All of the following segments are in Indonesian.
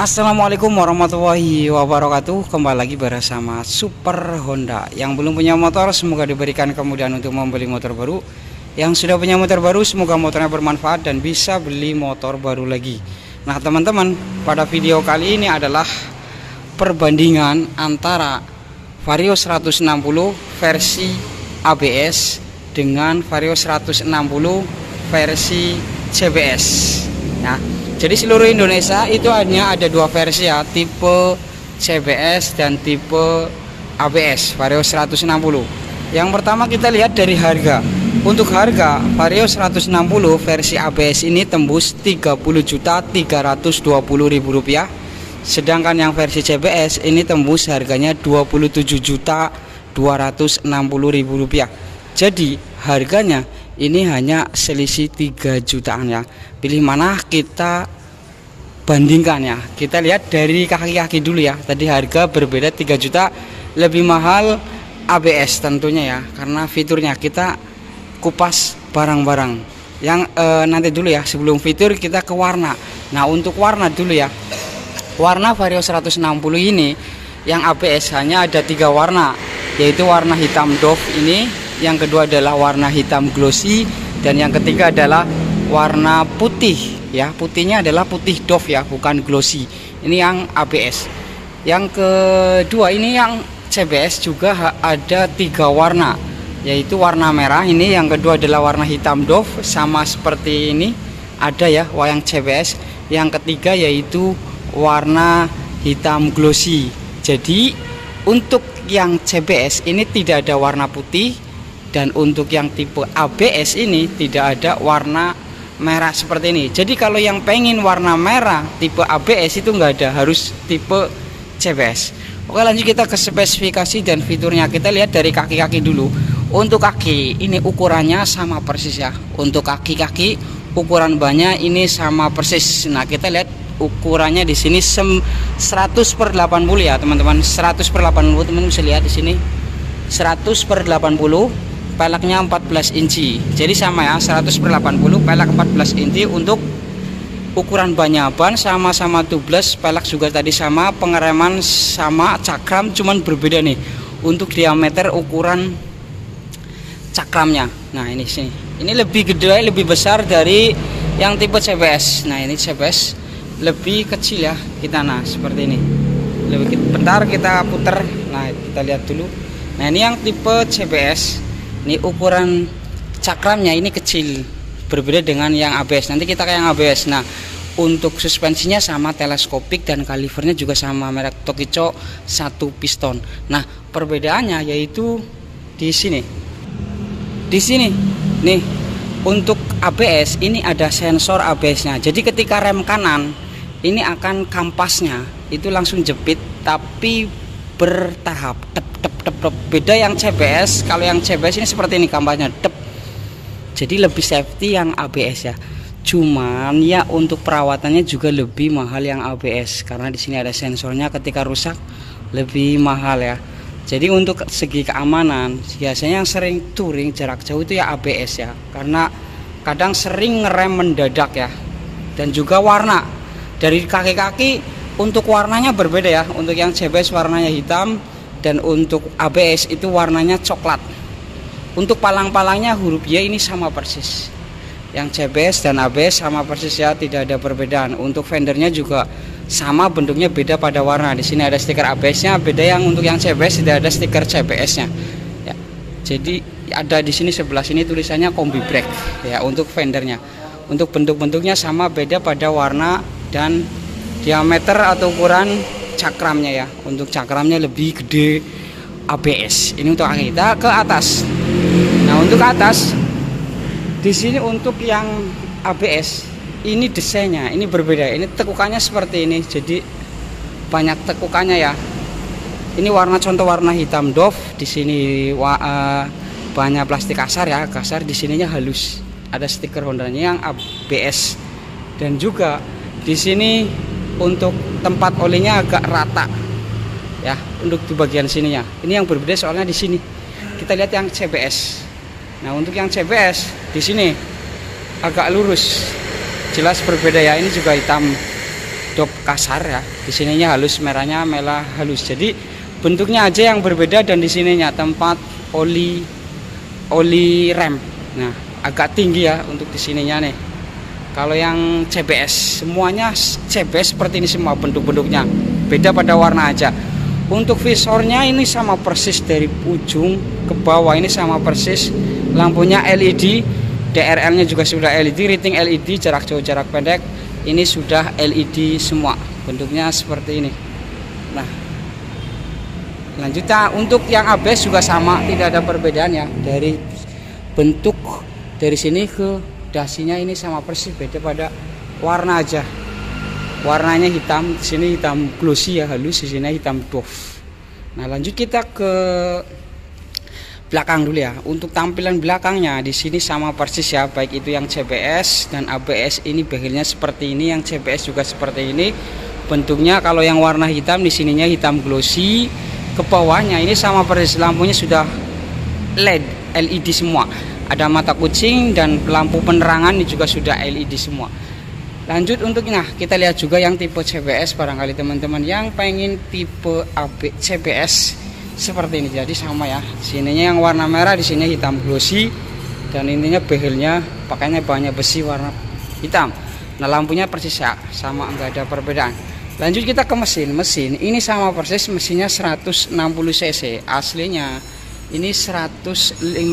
Assalamualaikum warahmatullahi wabarakatuh. Kembali lagi bersama Super Honda Yang belum punya motor semoga diberikan kemudahan untuk membeli motor baru. Yang sudah punya motor baru semoga motornya bermanfaat dan bisa beli motor baru lagi. Nah teman-teman pada video kali ini adalah Perbandingan antara Vario 160 versi ABS Dengan Vario 160 versi CBS Nah jadi seluruh Indonesia itu hanya ada dua versi ya, tipe CBS dan tipe ABS Vario 160. Yang pertama kita lihat dari harga. Untuk harga Vario 160 versi ABS ini tembus 30 juta 320 ribu rupiah. Sedangkan yang versi CBS ini tembus harganya 27 juta 260 ribu rupiah. Jadi harganya ini hanya selisih 3 jutaan ya. Pilih mana kita bandingkan ya. Kita lihat dari kaki-kaki dulu ya. Tadi harga berbeda 3 juta lebih mahal ABS tentunya ya. Karena fiturnya kita kupas barang-barang. Yang e, nanti dulu ya sebelum fitur kita ke warna. Nah untuk warna dulu ya. Warna Vario 160 ini yang ABS hanya ada tiga warna yaitu warna hitam doff ini yang kedua adalah warna hitam glossy dan yang ketiga adalah warna putih ya. Putihnya adalah putih doff ya bukan glossy. Ini yang ABS yang kedua ini yang CBS juga ada tiga warna yaitu warna merah. Ini yang kedua adalah warna hitam doff sama seperti ini. Ada ya wayang CBS yang ketiga yaitu warna hitam glossy. Jadi untuk yang CBS ini tidak ada warna putih dan untuk yang tipe ABS ini tidak ada warna merah seperti ini. Jadi kalau yang pengen warna merah tipe ABS itu enggak ada harus tipe CBS Oke lanjut kita ke spesifikasi dan fiturnya. Kita lihat dari kaki-kaki dulu. Untuk kaki ini ukurannya sama persis ya. Untuk kaki-kaki ukuran banyak ini sama persis. Nah kita lihat ukurannya di sini 100 per 80 ya teman-teman. 100 per 80 teman-teman bisa lihat di sini. 100 per 80 peleknya 14 inci. Jadi sama ya 100 per 80 pelek 14 inci untuk ukuran banyak ban sama-sama tubeless pelek juga tadi sama pengereman sama cakram cuman berbeda nih. Untuk diameter ukuran cakramnya. Nah ini sini. Ini lebih gede lebih besar dari yang tipe CBS nah ini CBS lebih kecil ya kita nah seperti ini. Lebih bentar kita putar nah kita lihat dulu. Nah ini yang tipe CBS ini ukuran cakramnya ini kecil berbeda dengan yang ABS nanti kita kayak yang ABS nah untuk suspensinya sama teleskopik dan kalivernya juga sama merek Tokico satu piston. Nah perbedaannya yaitu di sini. Di sini. Nih untuk ABS ini ada sensor ABS nya jadi ketika rem kanan ini akan kampasnya itu langsung jepit tapi bertahap tep tep. Beda yang CBS kalau yang CBS ini seperti ini kampanye tep jadi lebih safety yang ABS ya. Cuman ya untuk perawatannya juga lebih mahal yang ABS karena di sini ada sensornya ketika rusak lebih mahal ya. Jadi untuk segi keamanan biasanya yang sering touring jarak jauh itu ya ABS ya. Karena kadang sering ngerem mendadak ya. Dan juga warna. Dari kaki-kaki untuk warnanya berbeda ya. Untuk yang CBS warnanya hitam dan untuk ABS itu warnanya coklat. Untuk palang-palangnya huruf Y ini sama persis. Yang CBS dan ABS sama persis ya tidak ada perbedaan. Untuk fendernya juga sama bentuknya beda pada warna. Di sini ada stiker ABS nya beda yang untuk yang CBS tidak ada stiker CBS nya ya. Jadi ada di sini sebelah sini tulisannya kombi brake ya untuk fendernya untuk bentuk-bentuknya sama beda pada warna dan diameter atau ukuran cakramnya ya. Untuk cakramnya lebih gede ABS ini untuk kita ke atas. Nah untuk atas di sini untuk yang ABS ini desainnya ini berbeda. Ini tekukannya seperti ini. Jadi banyak tekukannya ya. Ini warna contoh warna hitam doff. Di sini uh, banyak plastik kasar ya. Kasar di sininya halus. Ada stiker Hondanya yang ABS dan juga di sini untuk tempat olinya agak rata. Ya untuk di bagian sininya ini yang berbeda soalnya di sini. Kita lihat yang CBS nah untuk yang CBS di sini agak lurus. Jelas berbeda ya. Ini juga hitam dop kasar ya. Di sininya halus merahnya merah halus. Jadi bentuknya aja yang berbeda dan di sininya tempat oli oli rem. Nah agak tinggi ya untuk di sininya nih kalau yang CBS semuanya CBS seperti ini semua bentuk-bentuknya. Beda pada warna aja. Untuk visornya ini sama persis dari ujung ke bawah ini sama persis. Lampunya LED DRL nya juga sudah LED rating LED jarak jauh jarak pendek. Ini sudah LED semua bentuknya seperti ini. Nah lanjutnya untuk yang ABS juga sama tidak ada perbedaan ya. Dari bentuk dari sini ke dasinya ini sama persis beda pada warna aja warnanya hitam di sini hitam glossy ya halus di sini hitam doff nah lanjut kita ke belakang dulu ya. Untuk tampilan belakangnya di sini sama persis ya, baik itu yang CBS dan ABS ini bagelnya seperti ini, yang CBS juga seperti ini. Bentuknya kalau yang warna hitam di sininya hitam glossy, ke bawahnya ini sama persis lampunya sudah LED, LED semua. Ada mata kucing dan lampu penerangan ini juga sudah LED semua. Lanjut untuk nah kita lihat juga yang tipe CBS barangkali teman-teman yang pengen tipe AB CBS seperti ini. Jadi sama ya sininya yang warna merah di sini hitam glossy dan intinya behelnya pakainya banyak besi warna hitam. Nah lampunya persis ya sama enggak ada perbedaan. Lanjut kita ke mesin. Mesin ini sama persis mesinnya 160 cc aslinya ini 156,9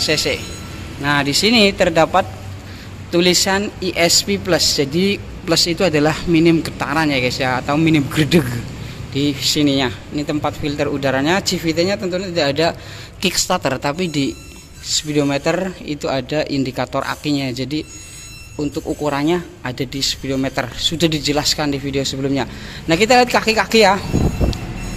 cc. Nah di sini terdapat tulisan ISP plus. Jadi plus itu adalah minim getaran ya guys ya atau minim gredeg di sininya. Ini tempat filter udaranya. CVT nya tentunya tidak ada kickstarter tapi di speedometer itu ada indikator akinya. Jadi untuk ukurannya ada di speedometer. Sudah dijelaskan di video sebelumnya. Nah kita lihat kaki-kaki ya.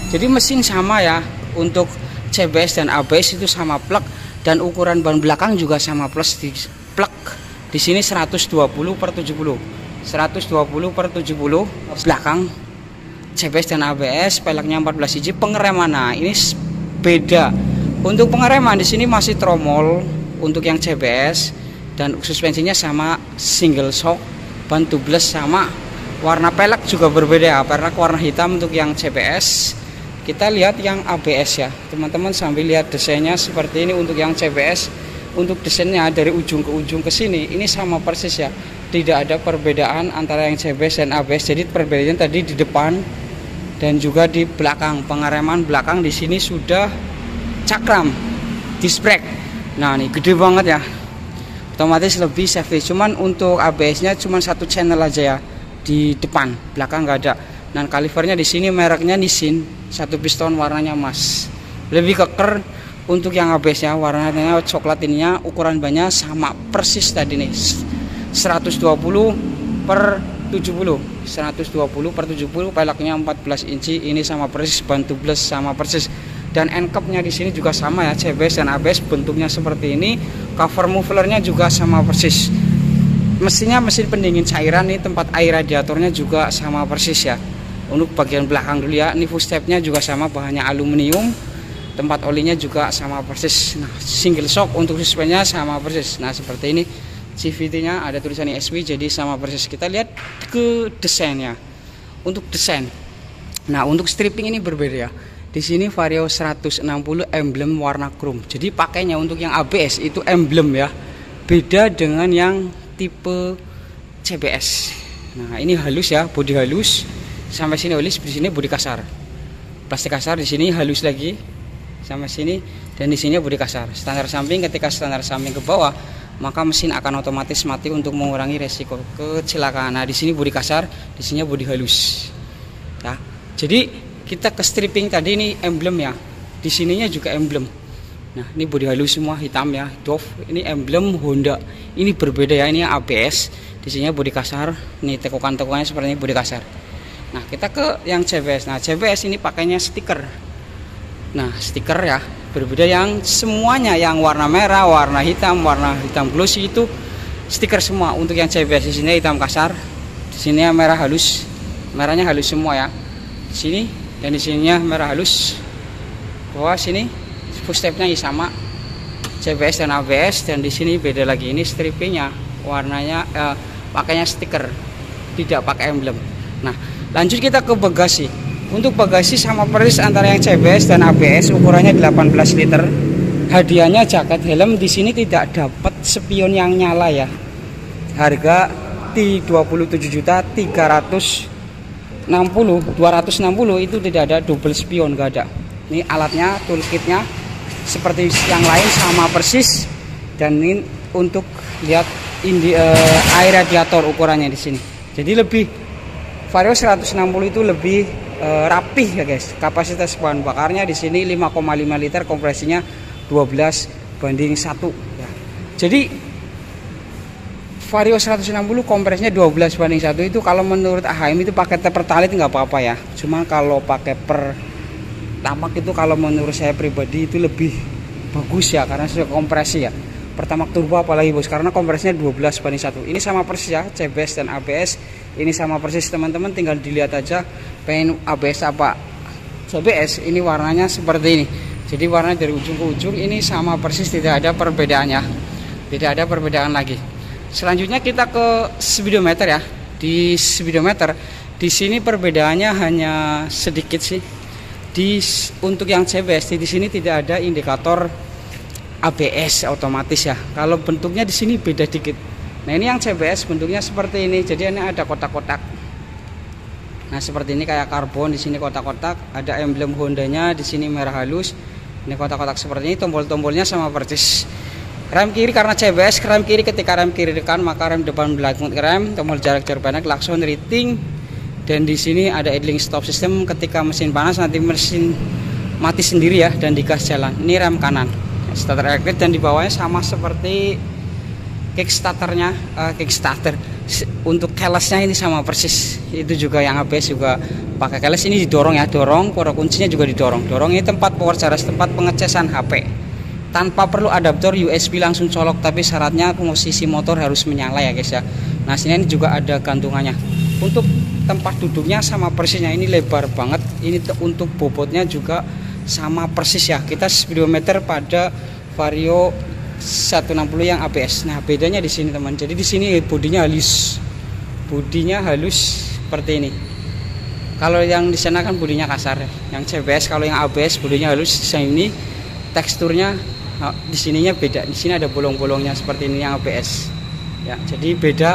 Jadi mesin sama ya untuk CBS dan ABS itu sama plug dan ukuran ban belakang juga sama plus di plug di sini 120 per 70 120 per 70 belakang CBS dan ABS peleknya 14 inci. Pengereman nah ini beda. Untuk pengereman di sini masih tromol untuk yang CBS dan suspensinya sama single shock ban tubeless sama warna pelek juga berbeda pelek warna hitam untuk yang CBS kita lihat yang ABS ya. Teman-teman sambil lihat desainnya seperti ini untuk yang CBS untuk desainnya dari ujung ke ujung ke sini ini sama persis ya. Tidak ada perbedaan antara yang CBS dan ABS jadi perbedaannya tadi di depan dan juga di belakang. Pengereman belakang di sini sudah cakram disc brake. Nah ini gede banget ya. Otomatis lebih safety. Cuman untuk ABS nya cuma satu channel aja ya di depan. Belakang nggak ada. Dan kalivernya di sini mereknya Nissin satu piston warnanya emas. Lebih keker untuk yang ABS nya warnanya coklat ininya ukuran banyak sama persis tadi nih. 120 per 70 120 per 70 peleknya 14 inci ini sama persis ban tubeless sama persis. Dan end capnya di sini juga sama ya CBS dan ABS bentuknya seperti ini. Cover mufflernya juga sama persis. Mesinnya mesin pendingin cairan nih tempat air radiatornya juga sama persis ya untuk bagian belakang dulu ya. Ini stepnya juga sama bahannya aluminium. Tempat olinya juga sama persis. Nah single shock untuk suspennya sama persis. Nah seperti ini CVT-nya ada tulisan ISP jadi sama persis. Kita lihat ke desainnya. Untuk desain. Nah untuk stripping ini berbeda ya. Di sini Vario 160 emblem warna chrome. Jadi pakainya untuk yang ABS itu emblem ya. Beda dengan yang tipe CBS nah ini halus ya bodi halus sampai sini halus di sini bodi kasar plastik kasar di sini halus lagi sampai sini dan di sini bodi kasar standar samping ketika standar samping ke bawah maka mesin akan otomatis mati untuk mengurangi resiko kecelakaan. Nah, di sini bodi kasar, di sini bodi halus. Ya. Jadi kita ke stripping tadi ini emblem ya. Di sininya juga emblem. Nah, ini bodi halus semua hitam ya, Dove. Ini emblem Honda. Ini berbeda ya, ini ABS. Di sini bodi kasar. Ini tekukan-tekukannya seperti ini bodi kasar. Nah, kita ke yang CBS. Nah, CBS ini pakainya stiker. Nah, stiker ya berbeda yang semuanya yang warna merah, warna hitam, warna hitam glossy itu stiker semua untuk yang CBS di sini hitam kasar, di sini merah halus, merahnya halus semua ya. Di sini dan di sininya merah halus. Bawah sini footstepnya sama CBS dan ABS dan di sini beda lagi ini strippingnya warnanya eh, pakainya stiker tidak pakai emblem nah lanjut kita ke bagasi untuk bagasi sama persis antara yang CBS dan ABS ukurannya 18 liter. Hadiahnya jaket helm. Di sini tidak dapat spion yang nyala ya. Harga di 27 juta 360 260 itu tidak ada double spion gak ada. Ini alatnya toolkitnya seperti yang lain sama persis. Dan ini untuk lihat indi, uh, air radiator ukurannya di sini. Jadi lebih Vario 160 itu lebih uh, rapih ya guys. Kapasitas bahan bakarnya di sini 5,5 liter kompresinya 12 banding 1 ya. jadi Vario 160 kompresnya 12 banding 1 itu kalau menurut AHM itu pakai pertalit nggak apa-apa ya. Cuma kalau pakai per tamak itu kalau menurut saya pribadi itu lebih bagus ya karena sudah kompresi ya pertama turbo apalagi bos? Karena kompresnya 12 banding 1 ini sama persis ya CBS dan ABS ini sama persis. Teman-teman tinggal dilihat aja pengen ABS apa. CBS ini warnanya seperti ini. Jadi warna dari ujung ke ujung ini sama persis. Tidak ada perbedaannya. Tidak ada perbedaan lagi. Selanjutnya kita ke speedometer ya. Di speedometer di sini perbedaannya hanya sedikit sih. Di untuk yang CBS di sini tidak ada indikator ABS otomatis ya. Kalau bentuknya di sini beda dikit. Nah ini yang CBS bentuknya seperti ini. Jadi ini ada kotak-kotak. Nah seperti ini kayak karbon di sini kotak-kotak. Ada emblem Hondanya di sini merah halus. Ini kotak-kotak seperti ini tombol-tombolnya sama persis. Rem kiri karena CBS rem kiri ketika rem kiri dekan maka rem depan belakang rem. Tombol jarak jarak pendek klakson rating dan di sini ada idling stop system. Ketika mesin panas nanti mesin mati sendiri ya dan digas jalan. Ini rem kanan starter elektrik dan di bawahnya sama seperti kickstarternya uh, kickstarter. Untuk kelesnya ini sama persis. Itu juga yang ABS juga pakai keles ini didorong ya dorong poro kuncinya juga didorong. Dorong ini tempat power charger tempat pengecasan HP tanpa perlu adaptor USB langsung colok tapi syaratnya posisi motor harus menyala ya guys ya. Nah sini juga ada gantungannya. Untuk tempat duduknya sama persisnya ini lebar banget. Ini untuk bobotnya juga sama persis ya. Kita speedometer pada vario 160 yang ABS nah bedanya di sini teman. Jadi di sini bodinya halus. Bodinya halus seperti ini. Kalau yang di sana kan bodinya kasar yang CBS kalau yang ABS bodinya halus. Ini teksturnya oh, di sininya beda. Di sini ada bolong-bolongnya seperti ini yang ABS ya jadi beda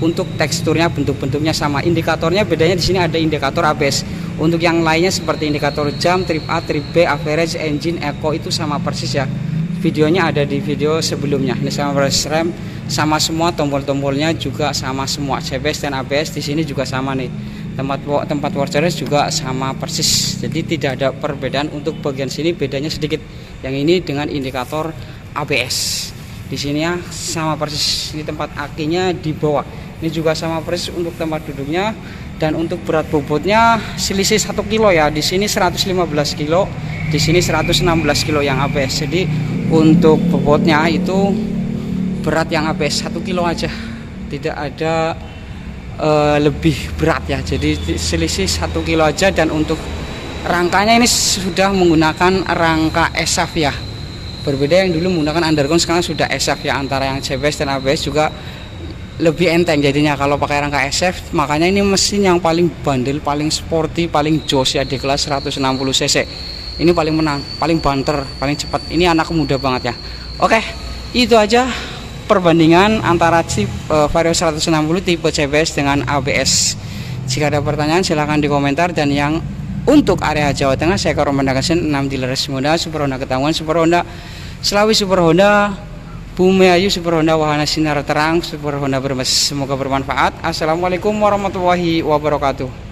untuk teksturnya bentuk-bentuknya sama. Indikatornya bedanya di sini ada indikator ABS untuk yang lainnya seperti indikator jam trip A trip B average engine eco itu sama persis ya. Videonya ada di video sebelumnya. Ini sama persis rem sama semua tombol-tombolnya juga sama semua. CBS dan ABS di sini juga sama nih. Tempat tempat charger juga sama persis. Jadi tidak ada perbedaan. Untuk bagian sini bedanya sedikit. Yang ini dengan indikator ABS di sini ya sama persis. Ini tempat akinya di bawah. Ini juga sama persis untuk tempat duduknya dan untuk berat bobotnya selisih 1 kilo ya. Di sini 115 kilo di sini 116 kilo yang ABS jadi untuk bobotnya itu berat yang ABS 1 kilo aja. Tidak ada uh, lebih berat ya. Jadi selisih satu kilo aja. Dan untuk rangkanya ini sudah menggunakan rangka ESAF ya. Berbeda yang dulu menggunakan underground sekarang sudah ESAF ya. Antara yang CBS dan ABS juga lebih enteng jadinya. Kalau pakai rangka SF makanya ini mesin yang paling bandel paling sporty paling jos ya di kelas 160 cc. Ini paling menang paling banter paling cepat. Ini anak muda banget ya. Oke itu aja perbandingan antara chip uh, Vario 160 tipe CBS dengan ABS. Jika ada pertanyaan silahkan di komentar dan yang untuk area Jawa Tengah saya rekomendasikan 6 dealer muda Super Honda Ketanggungan Super Honda Selawi Super Honda Bumi Ayu Super Honda Wahana Sinar Terang Super Honda Bermas semoga bermanfaat. Assalamualaikum warahmatullahi wabarakatuh